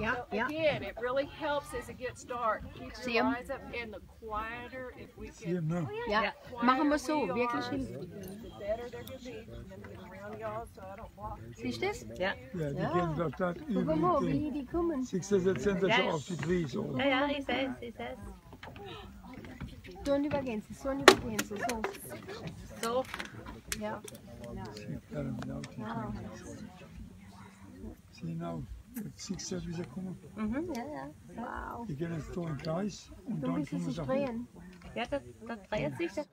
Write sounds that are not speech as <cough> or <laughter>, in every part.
Yeah, so yeah. Again, it really helps as it gets dark. Keep See your eyes up, the quieter if we can. Oh, yeah, yeah. So. Siehst du das? Ja. Ja, die gehen. Guck mal, wie die kommen. Siehst du, jetzt sind sie schon auf die Ja, ja, ich ich so so. So. Ja. ja. Jetzt siehst du, wie sie kommen? mhm, ja, ja. Wow. Die gehen jetzt so im Kreis und So dann müssen kommen sie drehen. Ja, da, da dreht sich der.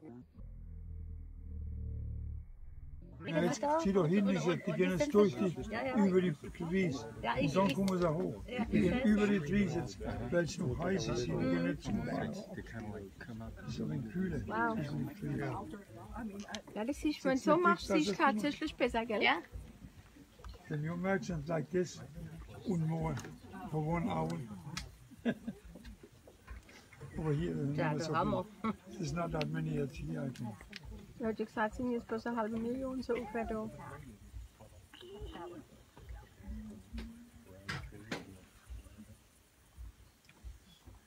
Ja, jetzt zieh doch hin, sag, die gehen jetzt durch die, Ja, ja. über die Trees. Ja, ich, Und dann kommen sie hoch. Ja, Die gehen über die Trees jetzt, weil es noch heiß ist, hier, die gehen nicht zum Wald. Das ist aber ein kühler. Wow. Das ist ein kühler. Ja, das du, wenn du so machst, siehst du tatsächlich besser, gell? ja, Can you imagine like this and more for one hour? Over here, there's ja, not der so Hammer. There's not that many yet here, I think. Ja, hätte gesagt, sind jetzt bloß eine halbe Million so ungefähr da.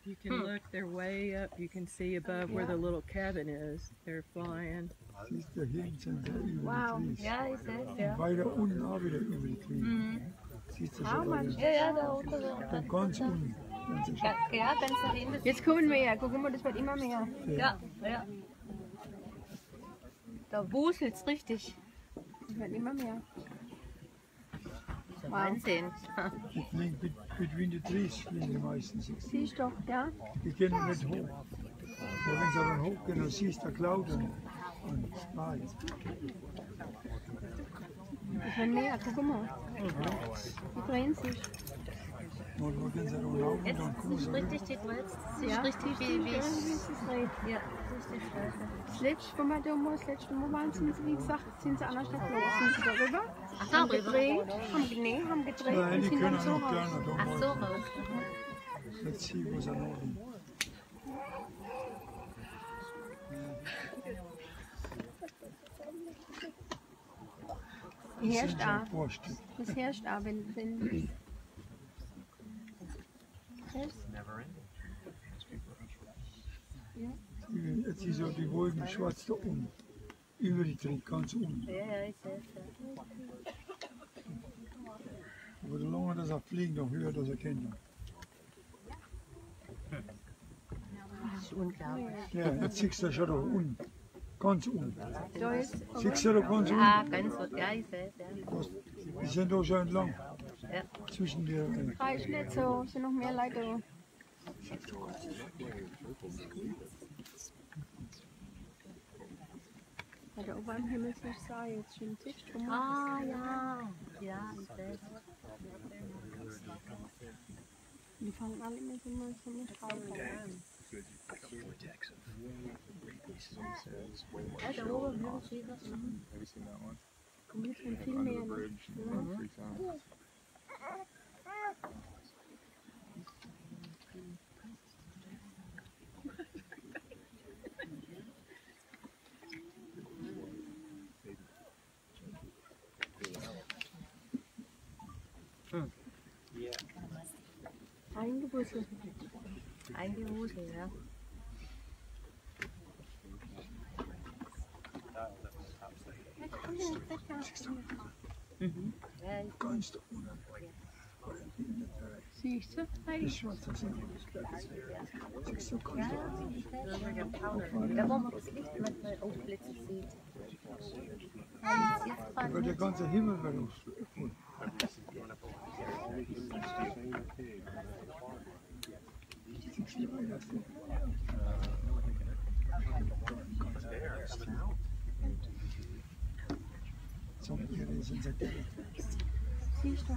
You can look, they're way up. You can see above where the little cabin is. They're flying. Siehst du, hier sind sie über Wow. die Trees. Ja, ich sehe es, ja. Weiter unten auch wieder über die Trees. Siehst du Ah, schon. Ja, ja, da unten. Dann ganz unten. Ja, ja, ganz nach hinten. Jetzt kommen mehr, guck mal, das wird immer mehr. Ja, ja. Da wuselt's richtig. Das wird immer mehr. Das ist Wahnsinn. Fliegen be- between the trees, fliegen die meistens. Siehst du doch, ja? Die gehen nicht hoch. Ja, wenn sie dann hochgehen, dann siehst du Cloud und, und Mal. Die drehen sich. Jetzt ist sie richtig. Es ist richtig wie, es. Ja, richtig. Das letzte, wir da waren, das letzte Mal waren, sind sie, wie gesagt, sind sie an der Stadt los. Sind sie darüber, Ach, haben darüber. gedreht, haben, nee, haben gedreht und sind dann so raus. Ach so, raus. raus. Let's see, wo sie noch Die herrscht auch. Das herrscht auch, wenn, wenn <clears throat> Jetzt ist so die Wolken schwarz da unten. Über die Trees, ganz unten. Ja, ja, ich sehe es. Ja. Aber je langer das er fliegen, dann höher das erkennen. Das ist unglaublich. Ja, jetzt siehst du schon da unten. Ganz unten. Siehst du da ganz unten? Ja, ganz so. Ja, ich sehe es. Ja. Die sind da schon entlang. Ja. Zwischen der. Äh, reicht nicht so, sind noch mehr Leute da. Ja, da oben am Himmel ist nicht so, jetzt schon schon mal. Ah, ja. Ja, ich sehe es. Die fangen alle mit so Vortex of way more. Have you seen that one? Under the bridge, mm-hmm. three times. Yeah. I'm the person. I'm the person, yeah. Kanst Siehst du? Het schon zu sehen. Siehst du, kannst du auch. Da Het man das Licht manchmal aufblitzen sieht. Über der ganze Het hele. uns 从那边现在走。清楚。